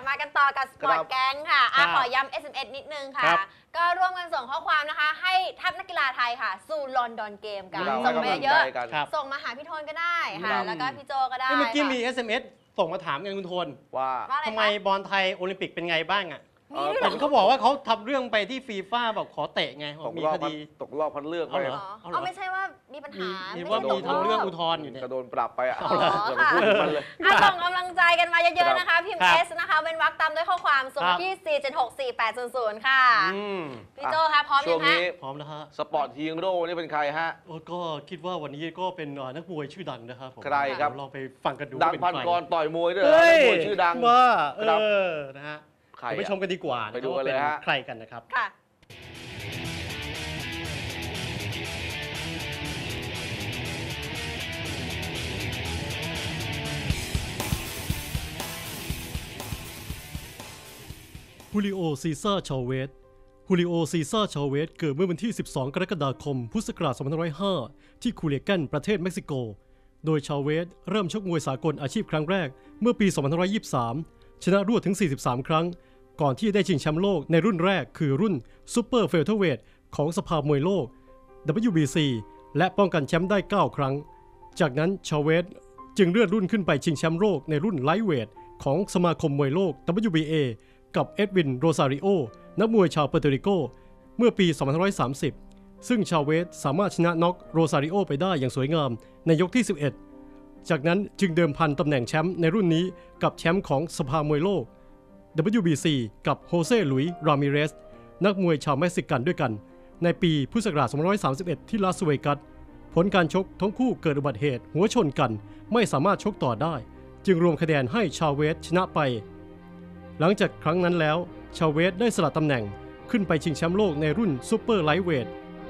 บมากันต่อกับสปอร์ตครับแก๊งค่ะอะครับขอย้ำ SMS นิดนึงค่ะครับก็ร่วมกันส่งข้อความนะคะ ให้ทัพนักกีฬาไทยค่ะ สู่ลอนดอนเกมกันเราส่ให้งกำมาลังเยใจอะกันครับๆส่งมาหาพี่โทนก็ได้ค่ะครับแล้วก็พี่โจก็ได้เอ้ยเมื่อกี้ค่ะมี SMS ส่งมาถามกันคุณโทนว่าว่าอะไรทำไมคะบอลไทยโอลิมปิกเป็นไงบ้างอะ มีด้วยเหรเห็อนเขาบอกว่าเขาทำเรื่องไปที่ฟีฟ่าบอกขอเตะไงบตอกกมีรอบคพันดี ตกรอบพันเลือกไปเอาเหร อ๋อเอาเหรอเอาไม่ใช่ว่ามีปัญหามีไม่ว่าใช่มีตกรทำบเรื่องอุทธรณ์อยู่เนี่ยก็โดนปรับไปอะอ๋ออย่าค่ะไปพูดถึงมันเลย อะส่งกำลังใจกันมาเยอะๆนะคะ พิมพ์ ครับ S นะคะเว้นวรรคตามด้วยข้อความส่งครับ ที่ 4764800 ค่ะ อืมพี่โจคะพร้อมช่ยัวงงคะนี้พร้อมนะฮะสปอร์ตฮีโร่นี่เป็นใครฮะ โอ้ก็คิดว่าวันนี้ก็เป็นเอ่อนักมวยชื่อดังนะครับผมใครครับ เดี๋ยวลองไปฟังกันดูดังว่าพันเป็กรต่อยมวยด้วยเหรอเฮ้ยนักมวยชื่อดัง ว่าเอครับ อนะฮะ ใครเดี๋ยวไปอะชมกันดีกว่าไปดูกันเลยว่าฮะ ใครกันนะครับ ค่ะ ฮูลิโอซีซ่าชาเวสฮูลิโอซีซ่าชาเวสเกิดเมื่อวันที่ 12 กรกฎาคม พุทธศักราช2505 ที่คูเลกันประเทศเม็กซิโก โดยชาเวสเริ่มชกมวยสากลอาชีพครั้งแรกเมื่อปี 2523 ชนะรวดถึง 43 ครั้ง ก่อนที่จะได้ชิงแชมป์โลกในรุ่นแรกคือรุ่น super featherweight ของสภามวยโลก WBC และป้องกันแชมป์ได้ 9 ครั้ง จากนั้นชาเวสจึงเลื่อนรุ่นขึ้นไปชิงแชมป์โลกในรุ่น lightweightของสมาคมมวยโลก WBA กับเอ็ดวินโรซาริโอนักมวยชาวเปอร์โตริโก เมื่อปี 2530 ซึ่งชาเวสสามารถชนะน็อกโรซาริโอไปได้อย่างสวยงามในยกที่ 11 จากนั้นจึงเดิมพันตำแหน่งแชมป์ในรุ่นนี้กับแชมป์ของสภามวยโลก WBC กับโฮเซ่หลุยส์รามิเรส นักมวยชาวเม็กซิกันด้วยกัน ในปีพุทธศักราช2531 ที่ลาสเวกัส ผลการชกทั้งคู่เกิดอุบัติเหตุหัวชนกันไม่สามารถชกต่อได้ จึงรวมคะแนนให้ชาเวสชนะไป หลังจากครั้งนั้นแล้ว ชาเวสได้สละตำแหน่งขึ้นไปชิงแชมป์โลกในรุ่น super lightweight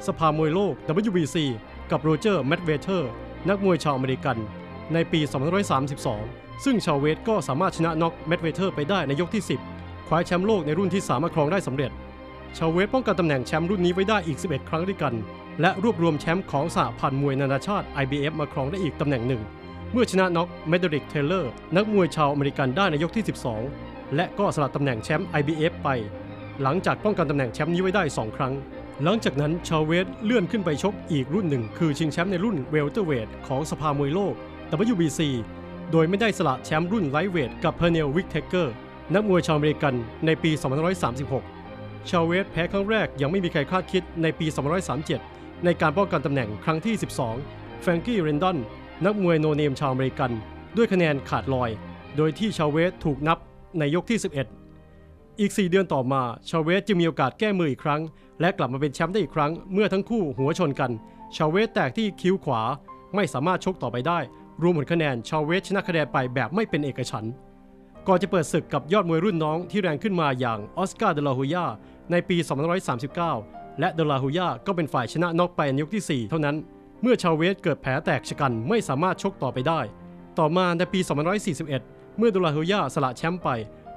สภามวยโลก WBC กับโรเจอร์เมย์เวทเธอร์ นักมวยชาวอเมริกัน ในปี 2532 ซึ่งชาเวสก็สามารถชนะน็อกเมย์เวทเธอร์ไปได้ในยกที่ 10 คว้าแชมป์โลกในรุ่นที่สามมาครองได้สำเร็จ ชาเวสป้องกันตำแหน่งแชมป์รุ่นนี้ไว้ได้อีก 11 ครั้งด้วยกัน และรวบรวมแชมป์ของสหพันธ์มวยนานาชาติ IBF มาครองได้อีกตำแหน่งหนึ่ง เมื่อชนะน็อกเมลดริกเทย์เลอร์นักมวยชาวอเมริกันได้ในยกที่ 12 และก็สละตำแหน่งแชมป์ IBF ไป หลังจากป้องกันตำแหน่งแชมป์นี้ไว้ได้ 2 ครั้งหลังจากนั้นชาเวสเลื่อนขึ้นไปชกอีกรุ่นหนึ่ง คือชิงแชมป์ในรุ่น welterweight ของสภามวยโลก WBC โดยไม่ได้สละแชมป์รุ่น lightweight กับเพอร์เนลวิทเทเกอร์นักมวยชาวอเมริกันในปี 2536 ชาเวสแพ้ครั้งแรกยังไม่มีใครคาดคิดในปี 2537 ในการป้องกันตำแหน่งครั้งที่ 12 แฟรงกี้แรนดอลล์ นักมวย no name ชาวอเมริกัน ด้วยคะแนนขาดลอย โดยที่ชาเวสถูกนับในยกที่ 11 อีก 4 เดือนต่อมา ชาเวสจึงมีโอกาสแก้มืออีกครั้ง และกลับมาเป็นแชมป์ได้อีกครั้งเมื่อทั้งคู่หัวชนกัน ชาเวสแตกที่คิ้วขวา ไม่สามารถชกต่อไปได้ รวมผลคะแนนชาเวสชนะคะแนนไปแบบไม่เป็นเอกฉันท์ก่อนจะเปิดศึกกับยอดมวยรุ่นน้องที่แรงขึ้นมาอย่างออสการ์เดลาฮุยาในปี 2539 และเดลาฮุยาก็เป็นฝ่ายชนะน็อกไปในยกที่ 4 เท่านั้น เมื่อชาเวสเกิดแผลแตกฉกรรจ์ไม่สามารถชกต่อไปได้ ต่อมาในปี 2541 เมื่อเดลาฮุยาสละแชมป์ไป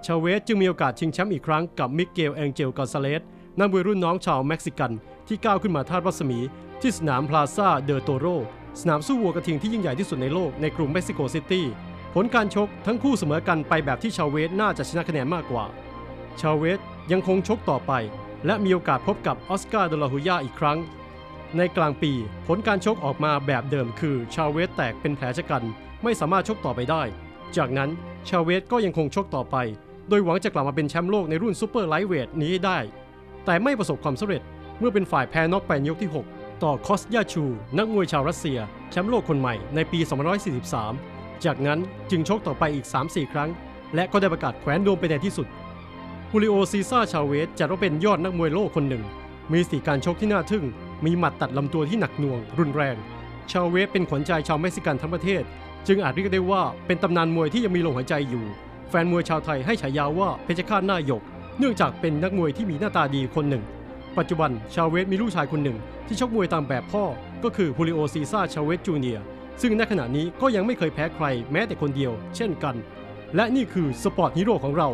ชาเวสจึงมีโอกาสชิงแชมป์อีกครั้งกับมิเกลแองเจลกอนซาเลสนักมวยรุ่นน้องชาวเม็กซิกันที่ก้าวขึ้นมาทาบรัศมีที่สนามพลาซาเดอโตโร สนามสู้วัวกระทิงที่ยิ่งใหญ่ที่สุดในโลกในกรุงเม็กซิโกซิตี้ ผลการชกทั้งคู่เสมอกันไปแบบที่ชาเวสน่าจะชนะคะแนนมากกว่า ชาเวสยังคงชกต่อไป และมีโอกาสพบกับออสการ์เดลาฮุยาอีกครั้ง ในกลางปีผลการชกออกมาแบบเดิมคือชาเวสแตกเป็นแผลฉกรรจ์ ไม่สามารถชกต่อไปได้ จากนั้นชาเวสก็ยังคงชกต่อไป โดยหวังจะกลับมาเป็นแชมป์โลกในรุ่น super lightweight นี้ได้ แต่ไม่ประสบความสำเร็จเมื่อเป็นฝ่ายแพ้น็อกไปในยกที่ 6 ต่อคอสตยาซู นักมวยชาวรัสเซีย แชมป์โลกคนใหม่ในปี 2543 จากนั้นจึงชกต่อไปอีก 3-4 ครั้ง และก็ได้ประกาศแขวนนวมไปในที่สุดฮูลิโอซีซ่าชาเวสจัดว่าเป็นยอดนักมวยโลกคนหนึ่ง มีสถิติการชกที่น่าทึ่ง มีหมัดตัดลำตัวที่หนักหน่วง รุนแรง ชาเวสเป็นขวัญใจชาวเม็กซิกันทั้งประเทศ จึงอาจเรียกได้ว่าเป็นตำนานมวยที่ยังมีลมหายใจอยู่ แฟนมวยชาวไทยให้ฉายาว่าเพชฌฆาตหน้าหยก เนื่องจากเป็นนักมวยที่มีหน้าตาดีคนหนึ่ง ปัจจุบันชาเวสมีลูกชายคนหนึ่ง ที่ชกมวยตามแบบพ่อ ก็คือฮูลิโอซีซ่าชาเวสจูเนียร์ซึ่งในขณะนี้ก็ยังไม่เคยแพ้ใครแม้แต่คนเดียว เช่นกัน และนี่คือ Sport Hero ของเรา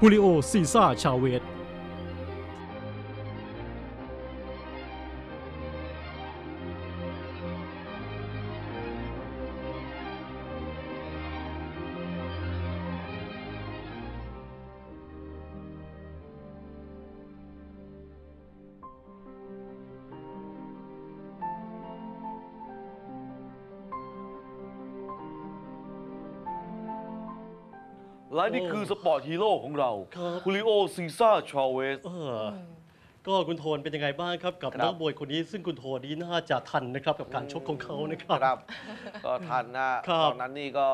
ฮูลิโอซีซ่าชาเวส และนี่คือ Sport Hero ของเราครับ ฮูลิโอซีซ่าชาเวสเออก็คุณโทนเป็นยังไงบ้างครับกับครับ นักมวยคนนี้ซึ่งคุณโทนนี้น่าจะทันนะครับกับการชกของเขานะครับ ครับ ก็ทันนะครับตอนนั้นนี่ก็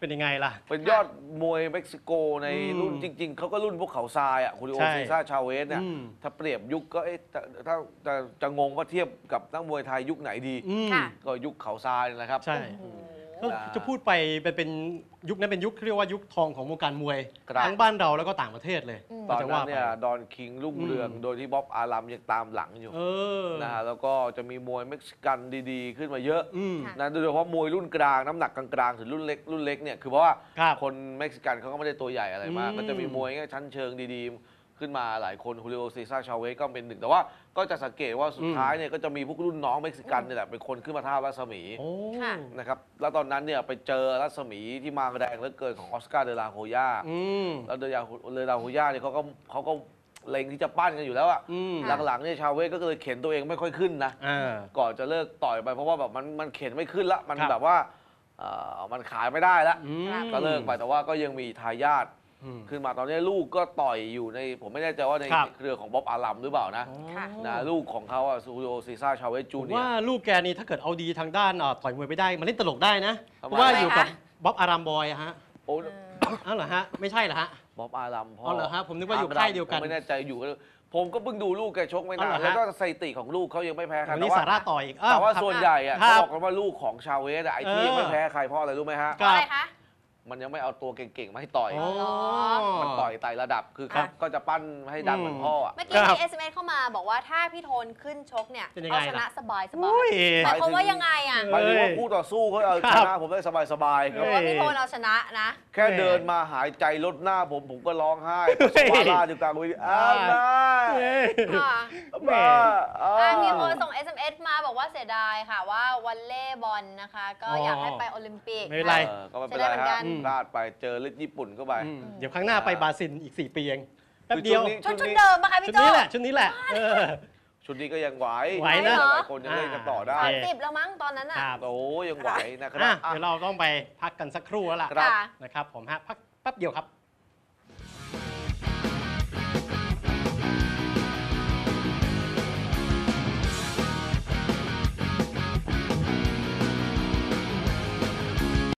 เป็นยังไงล่ะ เป็นยอดมวยเม็กซิโกในอืมรุ่นจริง ๆ เขาก็รุ่นพวกเขาทรายอะฮูลิโอใช่ซีซ่าชาเวสเนี่ยอืม ถ้าเปรียบยุคก็เอ๊ะถ้าถ้าจะจะงงว่าเทียบกับนักมวยไทยยุคไหนดี อืมค่ะ ก็ยุคเขาทรายนี่แหละครับ ใช่ โอ้โห ก็จะพูดไปเป็นเป็นยุคนั้นเป็นยุคเรียกว่ายุคทองของวงการมวยครับ ทั้งบ้านเราแล้วก็ต่างประเทศเลยอืมตอนจะนั้ว่านไป เนี่ยดอนคิงรุ่งเรือง อืม โดยที่บ๊อบอารัมยังตามหลังอยู่เออนะฮะแล้วก็จะมีมวยเม็กซิกันดีๆ ขึ้นมาเยอะอืมค่ะนะโดยเฉพาะมวยรุ่นกลางน้ำหนักกลางๆถึงรุ่นเล็กรุ่นเล็กเนี่ยคือเพราะว่าครับคนเม็กซิกันเขาก็ไม่ได้ตัวใหญ่อะไรมากอืม ก็จะมีมวยชั้นเชิงดีๆ ขึ้นมาหลายคนฮูลิโอซีซ่าชาเวสก็เป็นหนึ่ง แต่ว่าก็จะสังเกตว่าสุดท้ายเนี่ยก็จะมีพวกรุ่นน้องเม็กซิกันเนี่ยแหละเป็นคนขึ้นมาทาบรัศมีโอ้ค่ะ นะครับแล้วตอนนั้นเนี่ยไปเจอรัศมีที่มาแรงเหลือเกินของออสการ์เดลาโฮย่าอืม แล้วเดลาเดลาโฮย่าเนี่ยเขาก็เขาก็เล็งที่จะปั้นกันอยู่แล้วอะอืมค่ะหลังๆเนี่ยชาเวสก็เลยเข็นตัวเองไม่ค่อยขึ้นนะอ่าก่อนจะเลิกต่อยไปเพราะว่าแบบมันมันเข็นไม่ขึ้นละมันครับ แบบว่าเอ่อมันขายไม่ได้ละอืม ก็เลิกไปแต่ว่าก็ยังมีทายาทอืม ขึ้นมาตอนนี้ลูกก็ต่อยอยู่ในผมไม่แน่ใจว่าในครับ เครือของบ๊อบอารัมหรือเปล่านะค่ะ นะลูกของเขาอะซูริโอซีซ่าชาเวสจูผมเนียว่าร์ ลูกแกนี่ถ้าเกิดเอาดีทางด้านอ่าต่อยมวยไปได้มันเล่นตลกได้นะทำไม เพราะว่าอยู่กับทำไมคะบ๊อบอารามบอยอะฮะโอ้อ้าวเหรอฮะไม่ใช่เหรอฮะ บ๊อบอารัมพ่ออ๋อเหรอฮะผมนึกว่าอยู่ค่ายเดียวกันผมไม่แน่ใจอยู่กันผมก็เพิ่งดูลูกแกชกไม่อ๋อเหรนาอนฮะ แล้วก็สถิติของลูกเขายังไม่แพ้ใครวันแต่นี้ว่าสาระต่อยอีกอ้แต่ว่าครับ ส่วนใหญ่อะครัเขาบบอกกันว่าลูกของชาเวสอะไอที่เออยังไม่แพ้ใครเพราะอะไรรู้ไหมฮะ เพราะอะไรคะ มันยังไม่เอาตัวเก่งๆมาให้ต่อย อ๋อ มันต่อยไต่ระดับคือครัเขาบก็จะปั้นให้ดังเหมือนพ่ออะ เมื่อกี้ครับมี SMS เข้ามาบอกว่าถ้าพี่โทนขึ้นชกเนี่ยเป็นยังไงเอาชนะล่ะ สบายสบาอุ้ย ย หมายความว่ายังไงอะหมายถึงว่าคู่ต่อสู้เขาเอาคชรับนะผมได้สบายๆคหรัรืบ อว่าพี่โทนเอาชนะนะ แค่เดินมาหายใจลดหน้าผมผมก็ร้องไห้ปัสสาวะราดอยู่กลางเวทีอ้าวนะเอ้ย ค่ะบ้าอ้าวอะมีคนส่ง SMS มาบอกว่าเสียดายค่ะว่าวันเล่บอลนะคะ ก็อ๋ออยอากให้ไปโอลิมปิก ไม่เป็นไร เออก็ไม่เป็นไรจะได้เหมือนกัฮะนพลาดไปเจอฤทธิ์ญี่ปุ่นเข้าไปอืมเดี๋ยวครั้งหน้าไปบราซิลอีก 4 ปีเองแป๊บคือเดียวช่วงนี้ชุดชุดเดิมปะคะชุพี่ดโจนี้แหละ ชุดนี้แหละเออ ชุดนี้ก็ยังไหวไหวนะหลายคนยังเล่นกันต่อได้สามสิบแล้วมั้งตอนนั้นอะครับโอ้ยังไหวนะคอะรับอะเดี๋ยวเราต้องไปพักกันสักครู่แล้วล่ะ ครับ ค่ะ นะครับผมฮะพักแป๊บเดียวครับ